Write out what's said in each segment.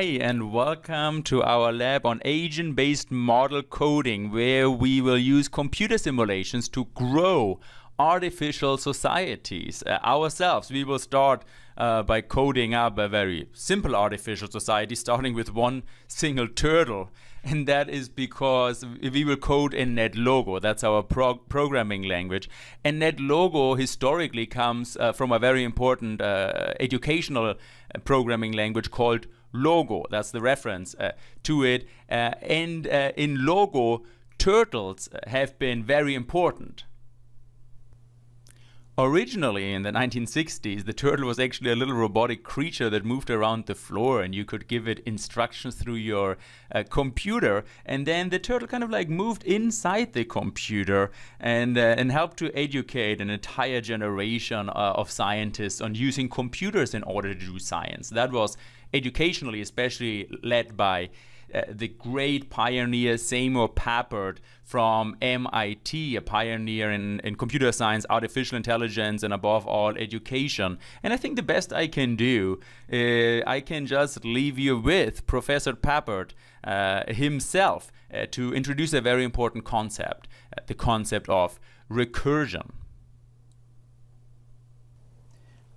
Hi, and welcome to our lab on agent based model coding, where we will use computer simulations to grow artificial societies uh, ourselves. We will start uh, by coding up a very simple artificial society, starting with one single turtle. And that is because we will code in NetLogo. That's our prog programming language. And NetLogo historically comes uh, from a very important uh, educational uh, programming language called logo. That's the reference uh, to it. Uh, and uh, in logo, turtles have been very important. Originally, in the 1960s, the turtle was actually a little robotic creature that moved around the floor, and you could give it instructions through your uh, computer. And then the turtle kind of like moved inside the computer and uh, and helped to educate an entire generation uh, of scientists on using computers in order to do science. That was educationally, especially led by uh, the great pioneer Seymour Papert from MIT, a pioneer in, in computer science, artificial intelligence, and above all, education. And I think the best I can do, uh, I can just leave you with Professor Papert uh, himself uh, to introduce a very important concept uh, the concept of recursion.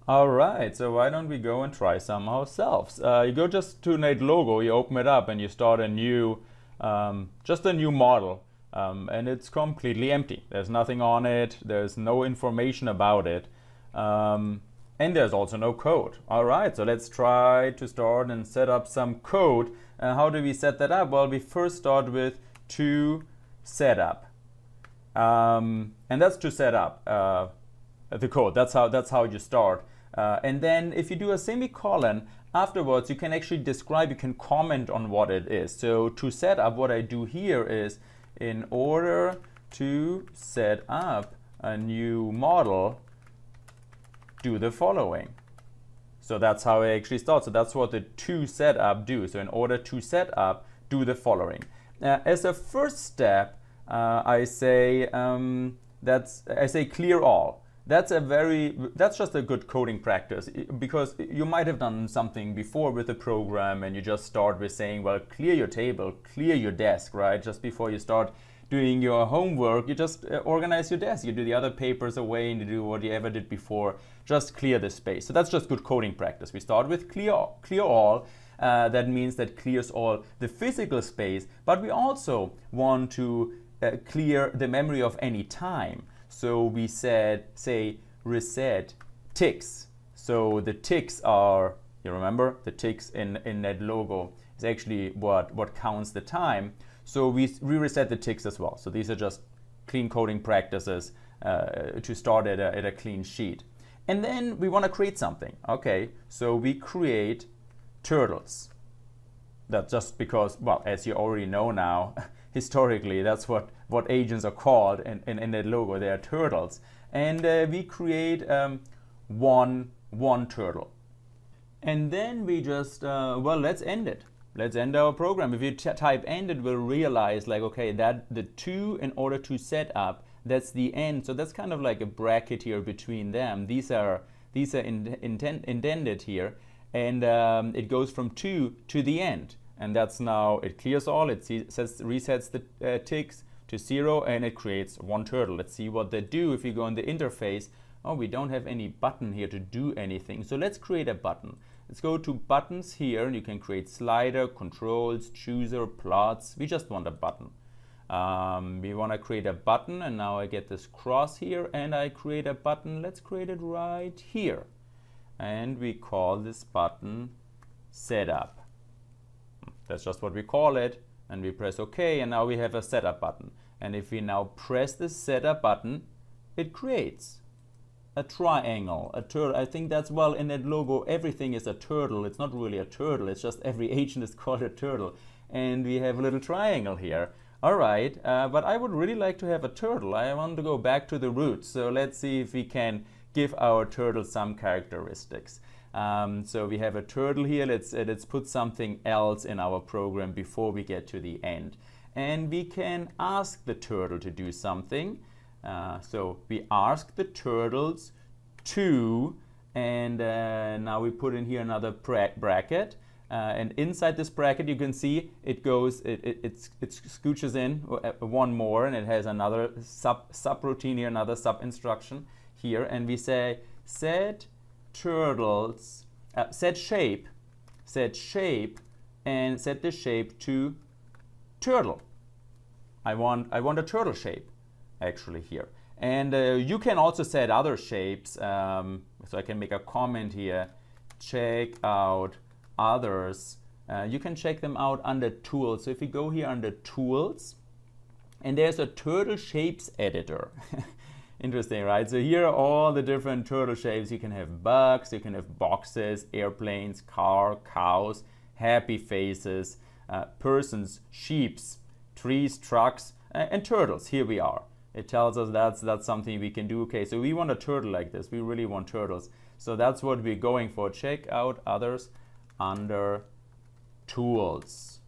All right, so why don't we go and try some ourselves? Uh, you go just to NetLogo, you open it up, and you start a new, um, just a new model, um, and it's completely empty. There's nothing on it. There's no information about it, um, and there's also no code. All right, so let's try to start and set up some code. And how do we set that up? Well, we first start with to setup, um, and that's to set up uh, the code. That's how that's how you start. Uh, and then if you do a semicolon, afterwards you can actually describe, you can comment on what it is. So to set up, what I do here is in order to set up a new model, do the following. So that's how I actually start. So that's what the to setup do. So in order to set up, do the following. Uh, as a first step, uh, I say um, that's I say clear all that's a very that's just a good coding practice because you might have done something before with the program and you just start with saying well clear your table clear your desk right? Just before you start doing your homework you just uh, organize your desk. You do the other papers away and you do what you ever did before. Just clear the space. So that's just good coding practice. We start with clear clear all. Uh, that means that clears all the physical space but we also want to uh, clear the memory of any time so we said, say, reset ticks. So the ticks are, you remember, the ticks in, in NetLogo is actually what, what counts the time. So we, we reset the ticks as well. So these are just clean coding practices uh, to start at a, at a clean sheet. And then we want to create something. Okay, so we create turtles. That's just because, well, as you already know now, historically, that's what what agents are called in, in, in logo, They are turtles. And uh, we create um, one, one turtle. And then we just, uh, well, let's end it. Let's end our program. If you type end, it will realize like, okay, that the to in order to set up, that's the end. So that's kind of like a bracket here between them. These are, these are in, intent, intended here. And um, it goes from two to the end. And that's now, it clears all, it says, resets the uh, ticks, to zero and it creates one turtle. Let's see what they do if you go in the interface. Oh, we don't have any button here to do anything. So let's create a button. Let's go to buttons here and you can create slider, controls, chooser, plots. We just want a button. Um, we want to create a button and now I get this cross here and I create a button. Let's create it right here. And we call this button setup. That's just what we call it and we press OK and now we have a setup button. And if we now press the setup button, it creates a triangle, a turtle. I think that's well in NetLogo, everything is a turtle. It's not really a turtle, it's just every agent is called a turtle. And we have a little triangle here. All right, uh, but I would really like to have a turtle. I want to go back to the roots. So let's see if we can give our turtle some characteristics. Um, so we have a turtle here. Let's, uh, let's put something else in our program before we get to the end. And we can ask the turtle to do something. Uh, so we ask the turtles to, and uh, now we put in here another bra bracket. Uh, and inside this bracket, you can see it goes, it, it, it, it scooches in uh, one more, and it has another sub subroutine here, another sub instruction here, and we say set turtles, uh, set shape, set shape, and set the shape to turtle. I want I want a turtle shape, actually here. And uh, you can also set other shapes. Um, so I can make a comment here. Check out others. Uh, you can check them out under tools. So if you go here under tools, and there's a turtle shapes editor. Interesting, right? So here are all the different turtle shapes. You can have bugs, you can have boxes, airplanes, car, cows, happy faces, uh, persons, sheeps, trees, trucks, uh, and turtles. Here we are. It tells us that's that's something we can do. Okay, so we want a turtle like this. We really want turtles. So that's what we're going for. Check out others under tools.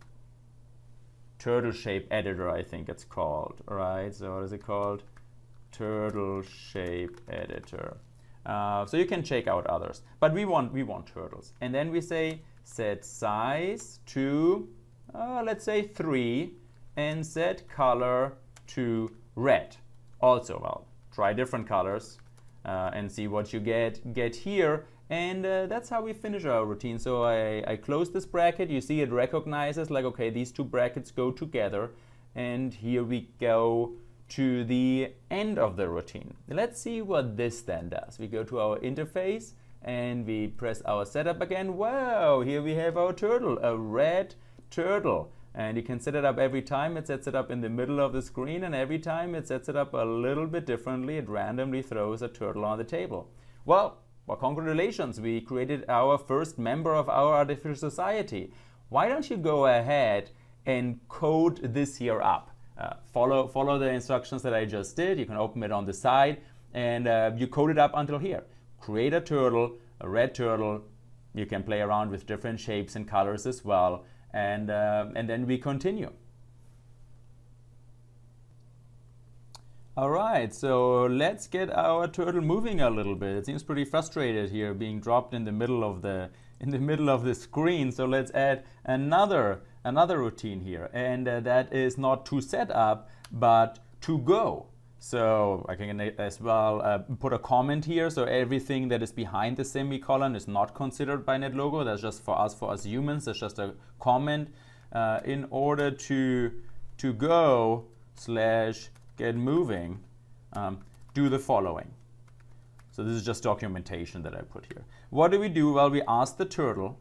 Turtle shape editor, I think it's called. Right? So what is it called? Turtle shape editor. Uh, so you can check out others, but we want we want turtles. And then we say set size to uh, let's say three, and set color to red. Also, well, try different colors uh, and see what you get get here. And uh, that's how we finish our routine. So I, I close this bracket. You see it recognizes like, okay, these two brackets go together. And here we go to the end of the routine. Let's see what this then does. We go to our interface and we press our setup again. Wow, here we have our turtle, a red turtle. And you can set it up every time. It sets it up in the middle of the screen and every time it sets it up a little bit differently. It randomly throws a turtle on the table. Well, well, congratulations, we created our first member of our artificial society. Why don't you go ahead and code this here up? Uh, follow, follow the instructions that I just did. You can open it on the side and uh, you code it up until here. Create a turtle, a red turtle. You can play around with different shapes and colors as well. And, uh, and then we continue. All right, so let's get our turtle moving a little bit. It seems pretty frustrated here, being dropped in the middle of the in the middle of the screen. So let's add another another routine here, and uh, that is not to set up, but to go. So I can as well uh, put a comment here. So everything that is behind the semicolon is not considered by NetLogo. That's just for us, for us humans. That's just a comment. Uh, in order to to go slash get moving, um, do the following. So this is just documentation that I put here. What do we do? Well, we ask the turtle,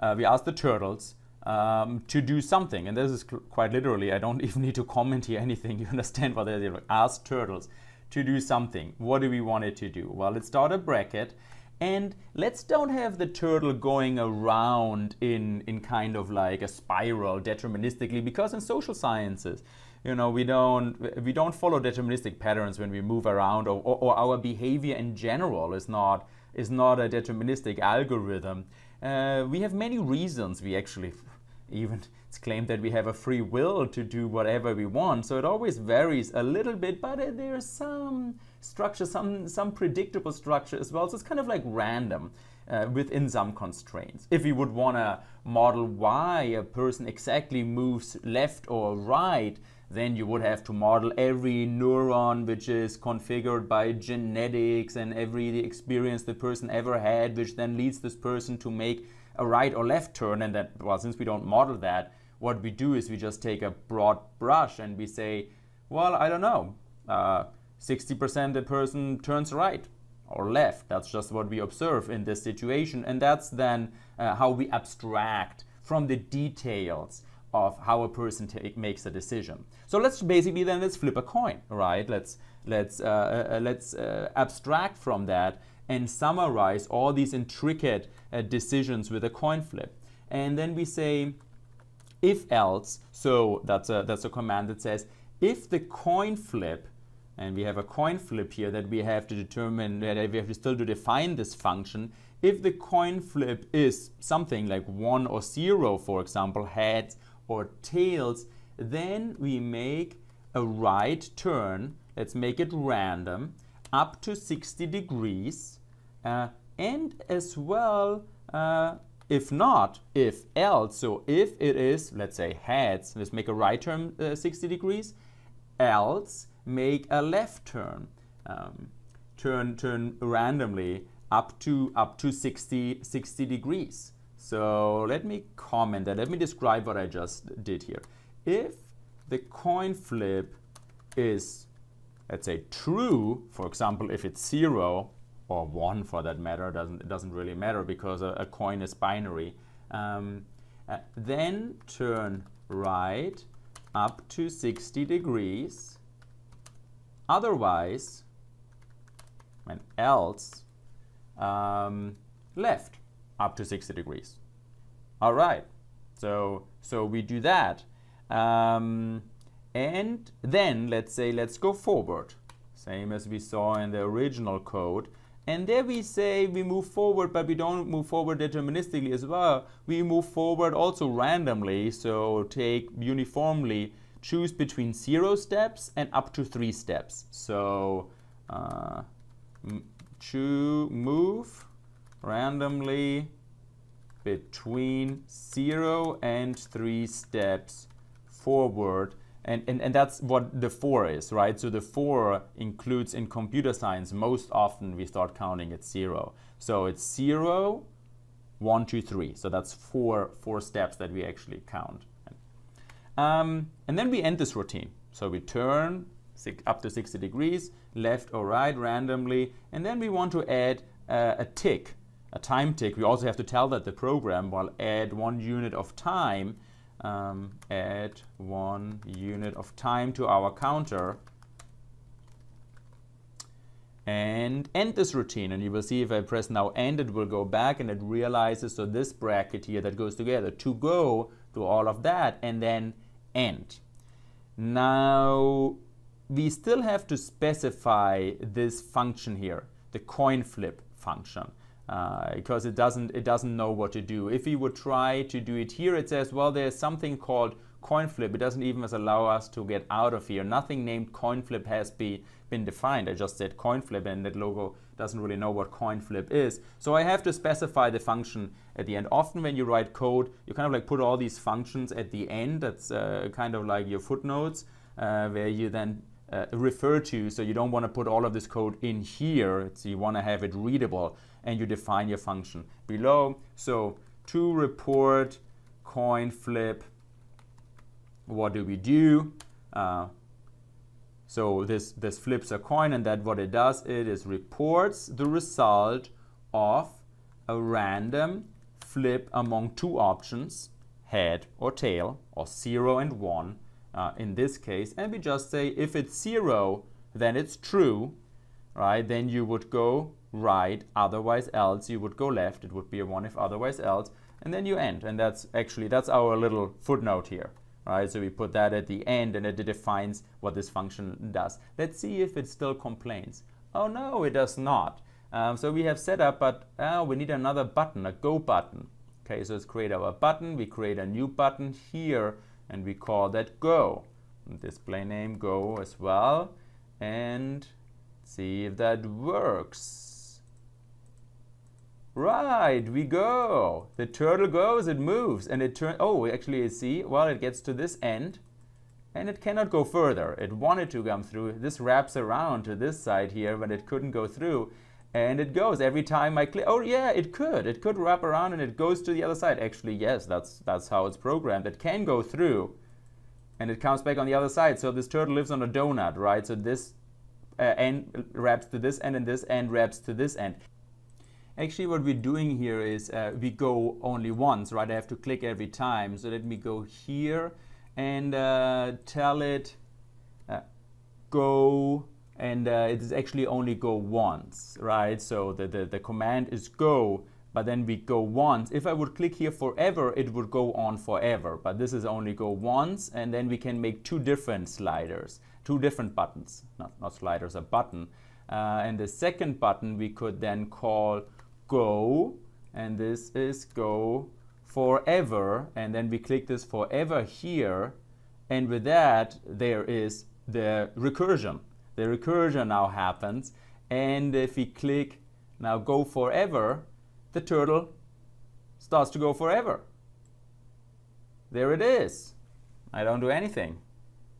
uh, we ask the turtles um, to do something. And this is quite literally, I don't even need to comment here anything. You understand what they're doing. Ask turtles to do something. What do we want it to do? Well, let's start a bracket. And let's don't have the turtle going around in, in kind of like a spiral deterministically because in social sciences, you know we don't we don't follow deterministic patterns when we move around or, or, or our behavior in general is not is not a deterministic algorithm uh, we have many reasons we actually even it's claimed that we have a free will to do whatever we want so it always varies a little bit but uh, there's some structure some some predictable structure as well so it's kind of like random uh, within some constraints. If we would want to model why a person exactly moves left or right, then you would have to model every neuron which is configured by genetics and every experience the person ever had, which then leads this person to make a right or left turn. And that, well, since we don't model that, what we do is we just take a broad brush and we say, well, I don't know, 60% uh, the person turns right or left. That's just what we observe in this situation. And that's then uh, how we abstract from the details of how a person take, makes a decision. So let's basically then let's flip a coin, right? Let's let's uh, uh, let's uh, abstract from that and summarize all these intricate uh, decisions with a coin flip. And then we say if else. So that's a that's a command that says if the coin flip and we have a coin flip here that we have to determine that we have to still to define this function if the coin flip is something like 1 or 0 for example heads or tails, then we make a right turn, let's make it random, up to 60 degrees, and as well uh, if not, if else, so if it is, let's say heads, let's make a right turn uh, 60 degrees, else make a left turn. Um, turn turn randomly up to up to 60 60 degrees. So let me comment that. Let me describe what I just did here. If the coin flip is let's say true, for example, if it's zero or one for that matter, doesn't, it doesn't really matter because a, a coin is binary, um, uh, then turn right up to 60 degrees. Otherwise, and else, um, left up to 60 degrees. All right, so, so we do that. Um, and then let's say, let's go forward. Same as we saw in the original code. And there we say we move forward, but we don't move forward deterministically as well. We move forward also randomly, so take uniformly, choose between zero steps and up to three steps. So uh, move randomly between zero and three steps forward and, and, and that's what the four is, right? So the four includes in computer science, most often we start counting at zero. So it's zero, one, two, three. So that's four, four steps that we actually count. Um, and then we end this routine. So we turn up to 60 degrees, left or right randomly, and then we want to add uh, a tick, a time tick. We also have to tell that the program will add one unit of time um, add one unit of time to our counter and end this routine and you will see if I press now end it will go back and it realizes so this bracket here that goes together to go to all of that and then end. Now we still have to specify this function here, the coin flip function uh, because it doesn't it doesn't know what to do. If we would try to do it here, it says, well, there's something called coin flip. It doesn't even allow us to get out of here. Nothing named coin flip has be, been defined. I just said coin flip and NetLogo doesn't really know what coin flip is. So I have to specify the function at the end. Often when you write code, you kind of like put all these functions at the end. That's uh, kind of like your footnotes uh, where you then uh, refer to. So you don't want to put all of this code in here. So you want to have it readable and you define your function below. So to report coin flip, what do we do? Uh, so this, this flips a coin and that what it does, it is reports the result of a random flip among two options, head or tail, or zero and one uh, in this case. And we just say if it's zero, then it's true, right? Then you would go right, otherwise else, you would go left. It would be a one if otherwise else, and then you end. And that's actually, that's our little footnote here, right? So we put that at the end and it defines what this function does. Let's see if it still complains. Oh no, it does not. Um, so we have set up, but uh, we need another button, a go button. Okay, so let's create our button. We create a new button here and we call that go. Display name go as well. And see if that works. Right, we go. The turtle goes, it moves, and it turns. Oh, actually, see, well, it gets to this end, and it cannot go further. It wanted to come through. This wraps around to this side here, but it couldn't go through, and it goes every time I click. Oh, yeah, it could. It could wrap around, and it goes to the other side. Actually, yes, that's that's how it's programmed. It can go through, and it comes back on the other side. So this turtle lives on a donut, right? So this uh, end wraps to this end, and this end wraps to this end. Actually, what we're doing here is uh, we go only once, right? I have to click every time. So let me go here and uh, tell it uh, go, and uh, it is actually only go once, right? So the, the, the command is go, but then we go once. If I would click here forever, it would go on forever, but this is only go once, and then we can make two different sliders, two different buttons, not, not sliders, a button. Uh, and the second button we could then call go, and this is go forever, and then we click this forever here, and with that, there is the recursion. The recursion now happens, and if we click now go forever, the turtle starts to go forever. There it is. I don't do anything.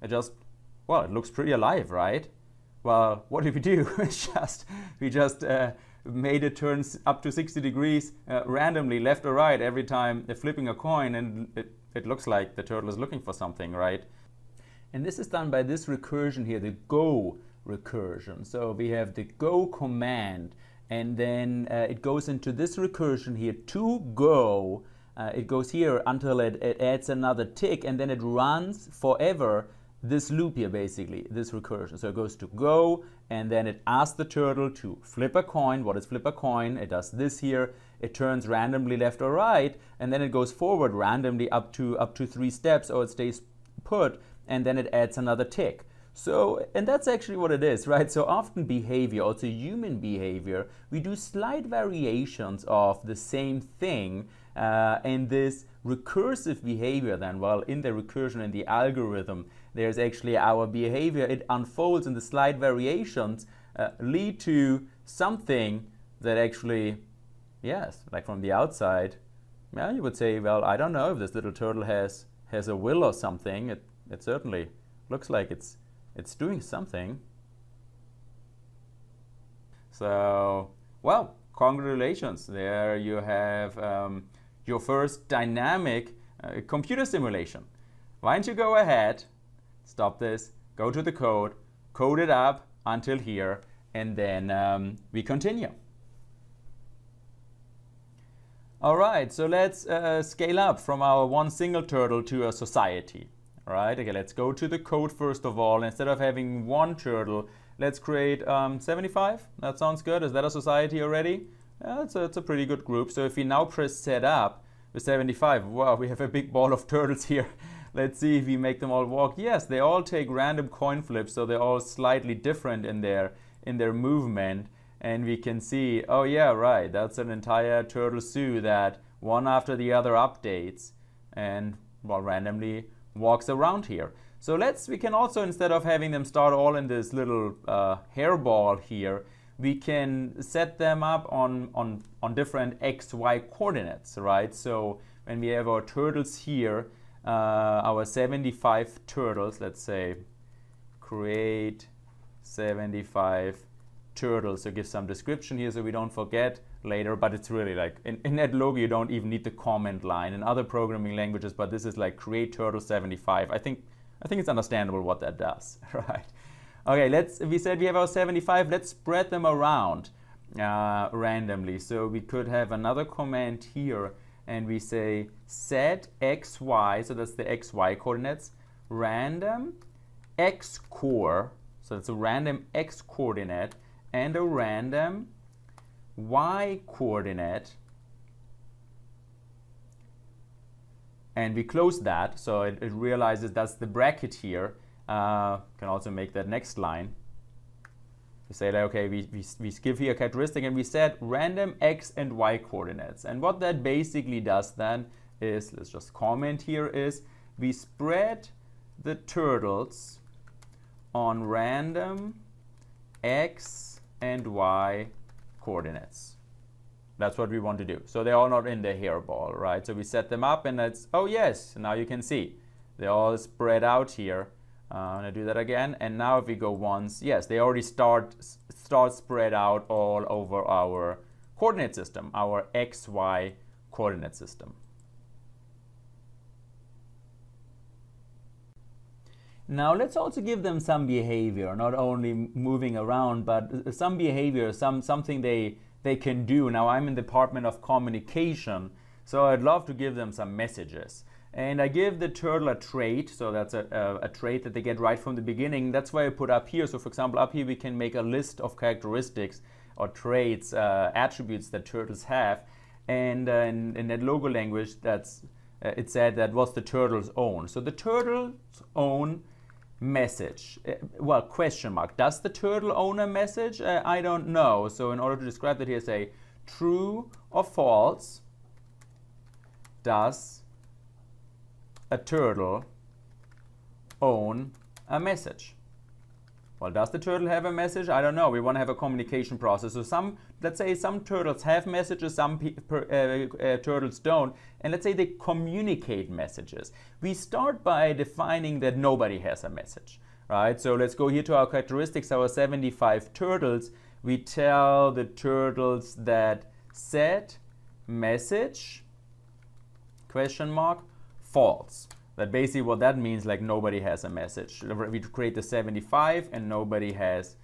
I just, well, it looks pretty alive, right? Well, what do we do? just we just uh, made it turn up to 60 degrees uh, randomly, left or right, every time they're flipping a coin, and it, it looks like the turtle is looking for something, right? And this is done by this recursion here, the go recursion. So we have the go command, and then uh, it goes into this recursion here to go. Uh, it goes here until it, it adds another tick, and then it runs forever this loop here basically, this recursion. So it goes to go and then it asks the turtle to flip a coin. What is flip a coin? It does this here. It turns randomly left or right and then it goes forward randomly up to up to three steps or it stays put and then it adds another tick. So, and that's actually what it is, right? So often behavior, also human behavior, we do slight variations of the same thing uh, and this recursive behavior then, well, in the recursion in the algorithm, there's actually our behavior. It unfolds and the slight variations uh, lead to something that actually, yes, like from the outside, yeah, you would say, well, I don't know if this little turtle has has a will or something. It it certainly looks like it's it's doing something. So, well, congratulations. There you have um, your first dynamic uh, computer simulation. Why don't you go ahead, stop this, go to the code, code it up until here, and then um, we continue. All right, so let's uh, scale up from our one single turtle to a society. All right, okay, let's go to the code first of all. Instead of having one turtle, let's create um, 75. That sounds good. Is that a society already? Yeah, it's a, it's a pretty good group. So if we now press set up with 75, wow, we have a big ball of turtles here. Let's see if we make them all walk. Yes, they all take random coin flips, so they're all slightly different in their in their movement. And we can see, oh yeah, right, that's an entire turtle zoo that one after the other updates and well randomly walks around here. So let's, we can also, instead of having them start all in this little uh, hairball here, we can set them up on, on, on different x, y coordinates, right? So when we have our turtles here, uh, our 75 turtles, let's say, create 75 turtles. So give some description here so we don't forget later, but it's really like in, in NetLogo you don't even need the comment line in other programming languages, but this is like create turtle 75. I think I think it's understandable what that does, right? Okay, let's we said we have our 75, let's spread them around uh, randomly. So we could have another command here and we say set xy, so that's the xy coordinates, random x core, so it's a random x coordinate and a random y coordinate. And we close that so it, it realizes that's the bracket here. Uh, can also make that next line we say that okay we, we, we give here a characteristic and we set random x and y coordinates and what that basically does then is let's just comment here is we spread the turtles on random x and y coordinates. That's what we want to do. So they're all not in the hairball, right? So we set them up and that's, oh yes, now you can see. They're all spread out here. I'm gonna do that again. And now if we go once, yes, they already start, start spread out all over our coordinate system, our XY coordinate system. Now let's also give them some behavior, not only moving around, but some behavior, some something they they can do. Now I'm in the department of communication, so I'd love to give them some messages. And I give the turtle a trait, so that's a, a, a, trait that they get right from the beginning. That's why I put up here. So for example, up here we can make a list of characteristics or traits, uh, attributes that turtles have. And uh, in, in logo language, that's uh, it said that was the turtle's own. So the turtle's own message? Uh, well, question mark. Does the turtle own a message? Uh, I don't know. So in order to describe that here, say true or false. Does a turtle own a message? Well, does the turtle have a message? I don't know. We want to have a communication process. So some, let's say some turtles have messages, some per, uh, uh, turtles don't. And let's say they communicate messages. We start by defining that nobody has a message, right? So let's go here to our characteristics, our 75 turtles. We tell the turtles that set message, question mark, false. That basically what that means like nobody has a message. We create the 75 and nobody has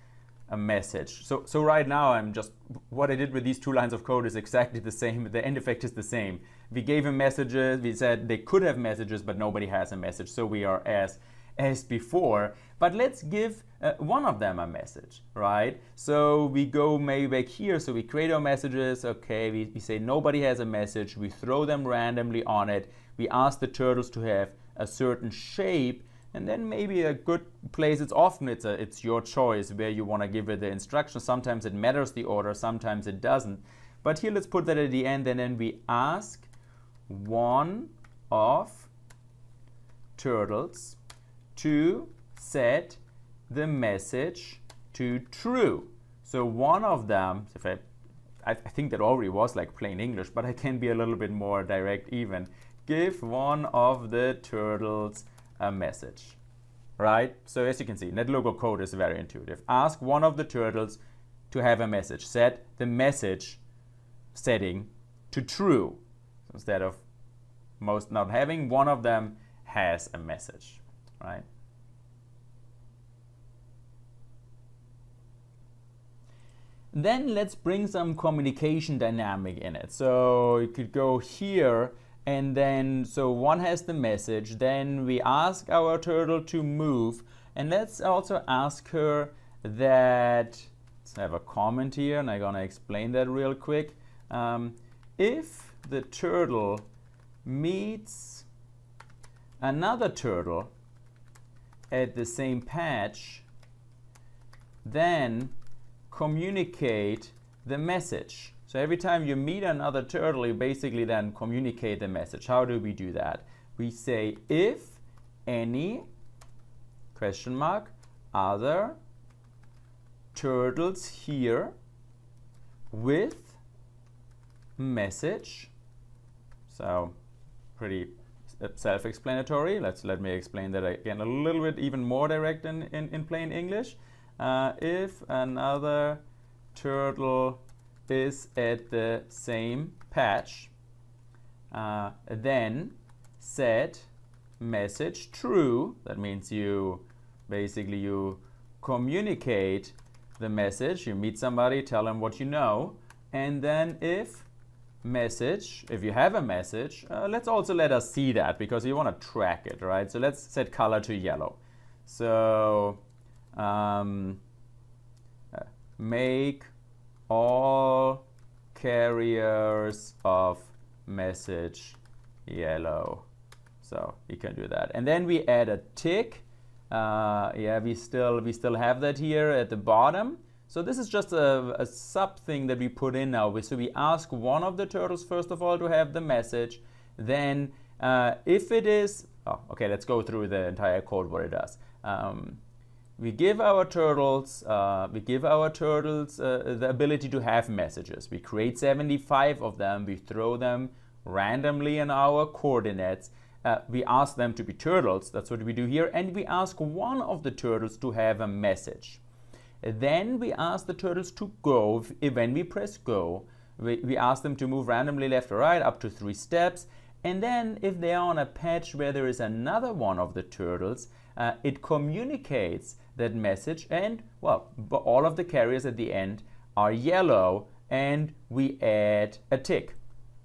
a message. So so right now i'm just what i did with these two lines of code is exactly the same. The end effect is the same. We gave them messages we said they could have messages but nobody has a message. So we are as as before. But let's give uh, one of them a message right? So we go maybe back here. So we create our messages. Okay we, we say nobody has a message. We throw them randomly on it we ask the turtles to have a certain shape and then maybe a good place it's often it's a it's your choice where you want to give it the instruction sometimes it matters the order sometimes it doesn't. But here let's put that at the end and then we ask one of turtles to set the message to true. So one of them if I, I think that already was like plain English but I can be a little bit more direct even give one of the turtles a message. Right? So as you can see, NetLogo code is very intuitive. Ask one of the turtles to have a message. Set the message setting to true. Instead of most not having, one of them has a message. Right? Then let's bring some communication dynamic in it. So you could go here and then so one has the message. Then we ask our turtle to move. And let's also ask her that let's have a comment here and I'm gonna explain that real quick. Um, if the turtle meets another turtle at the same patch then communicate the message so every time you meet another turtle, you basically then communicate the message. How do we do that? We say if any question mark other turtles here with message. So pretty self-explanatory. Let's let me explain that again a little bit even more direct in, in, in plain English. Uh, if another turtle is at the same patch, uh, then set message true. That means you basically you communicate the message. You meet somebody, tell them what you know, and then if message, if you have a message, uh, let's also let us see that because you want to track it, right? So let's set color to yellow. So um, uh, make all carriers of message yellow. So you can do that. And then we add a tick. Uh, yeah, we still we still have that here at the bottom. So this is just a, a sub thing that we put in now. So we ask one of the turtles first of all to have the message. Then uh, if it is, oh, okay, let's go through the entire code what it does. Um, we give our turtles uh, we give our turtles uh, the ability to have messages. We create 75 of them we throw them randomly in our coordinates. Uh, we ask them to be turtles that's what we do here and we ask one of the turtles to have a message. Then we ask the turtles to go when we press go we, we ask them to move randomly left or right up to three steps. And then if they are on a patch where there is another one of the turtles uh, it communicates that message. And well all of the carriers at the end are yellow and we add a tick.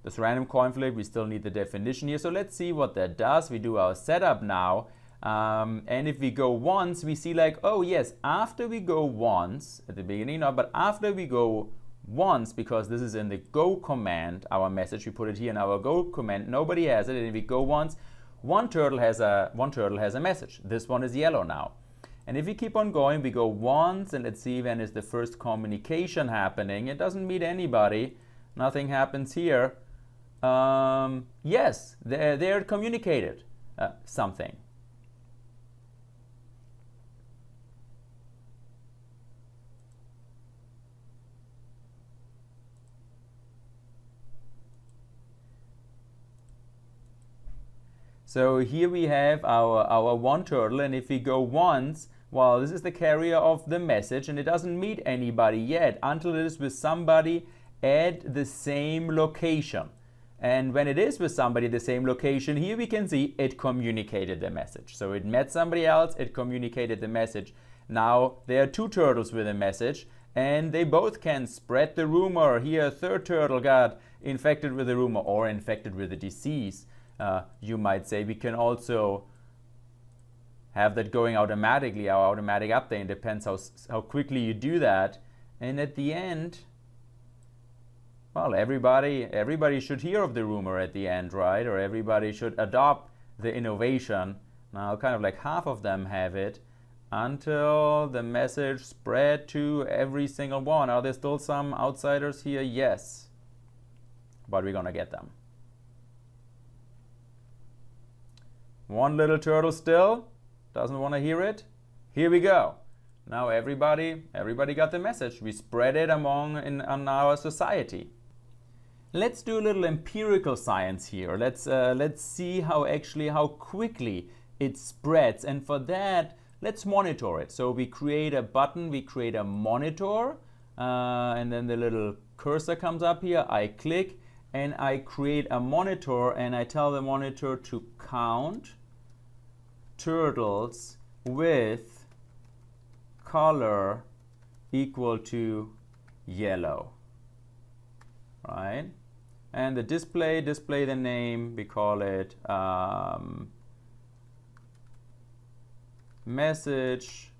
This random coin flip we still need the definition here. So let's see what that does. We do our setup now. Um, and if we go once we see like oh yes after we go once at the beginning no but after we go once because this is in the go command our message we put it here in our go command nobody has it. And if we go once one turtle has a one turtle has a message. This one is yellow now and if we keep on going, we go once and let's see when is the first communication happening. It doesn't meet anybody. Nothing happens here. Um, yes, they're, they're communicated uh, something. So here we have our, our one turtle, and if we go once, well, this is the carrier of the message, and it doesn't meet anybody yet until it is with somebody at the same location. And when it is with somebody the same location, here we can see it communicated the message. So it met somebody else, it communicated the message. Now there are two turtles with a message, and they both can spread the rumor. Here, a third turtle got infected with the rumor or infected with a disease. Uh, you might say we can also have that going automatically, our automatic update. depends how, how quickly you do that. And at the end, well, everybody, everybody should hear of the rumor at the end, right? Or everybody should adopt the innovation. Now, kind of like half of them have it until the message spread to every single one. Are there still some outsiders here? Yes. But we're going to get them. One little turtle still doesn't want to hear it. Here we go. Now everybody, everybody got the message. We spread it among in, in our society. Let's do a little empirical science here. Let's, uh, let's see how actually, how quickly it spreads. And for that, let's monitor it. So we create a button, we create a monitor, uh, and then the little cursor comes up here. I click and I create a monitor and I tell the monitor to count turtles with color equal to yellow, right? And the display, display the name, we call it um, message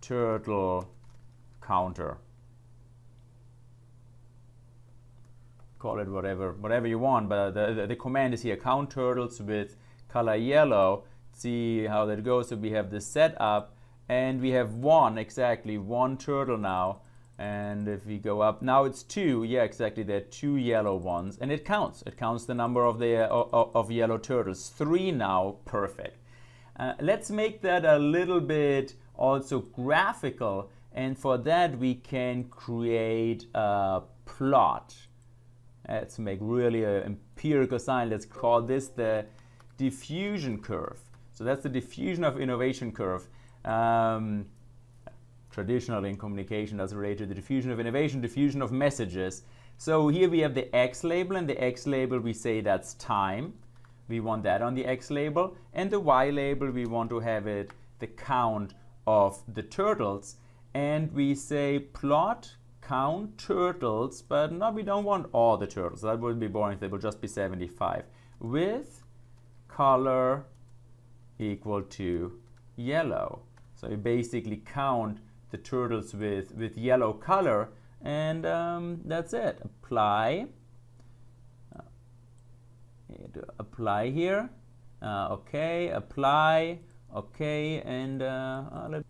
turtle counter. Call it whatever, whatever you want, but the, the, the command is here, count turtles with color yellow. See how that goes. So we have the setup and we have one, exactly one turtle now and if we go up, now it's two. Yeah, exactly. There are two yellow ones, and it counts. It counts the number of the uh, of yellow turtles. Three now, perfect. Uh, let's make that a little bit also graphical, and for that we can create a plot. Let's make really an empirical sign. Let's call this the diffusion curve. So that's the diffusion of innovation curve. Um, traditionally in communication that's related to the diffusion of innovation, diffusion of messages. So here we have the X label, and the X label we say that's time. We want that on the X label. And the Y label, we want to have it the count of the turtles. And we say plot count turtles, but no, we don't want all the turtles. That would be boring. They will just be 75. With color equal to yellow. So you basically count the turtles with, with yellow color and um, that's it. Apply. Uh, apply here. Uh, okay, apply. Okay, and uh,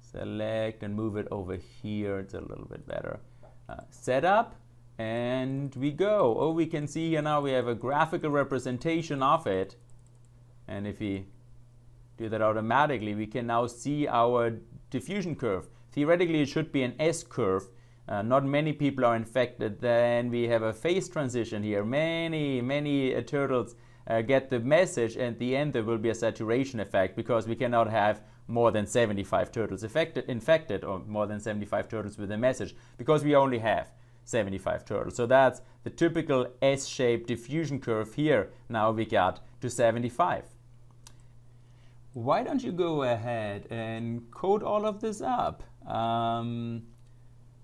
select and move it over here. It's a little bit better. Uh, setup and we go. Oh, we can see here now we have a graphical representation of it. And if we do that automatically, we can now see our diffusion curve. Theoretically, it should be an S curve. Uh, not many people are infected. Then we have a phase transition here. Many, many uh, turtles uh, get the message, and at the end there will be a saturation effect because we cannot have more than 75 turtles affected, infected or more than 75 turtles with a message because we only have 75 turtles. So that's the typical S-shaped diffusion curve here. Now we got to 75 why don't you go ahead and code all of this up um,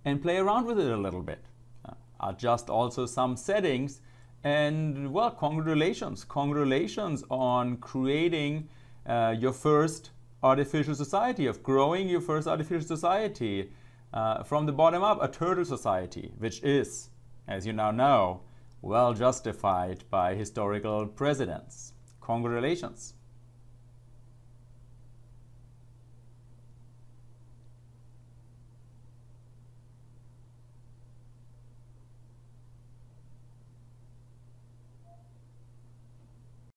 and play around with it a little bit. Uh, adjust also some settings and well, congratulations, congratulations on creating uh, your first artificial society, of growing your first artificial society uh, from the bottom up, a turtle society, which is, as you now know, well justified by historical precedents. Congratulations.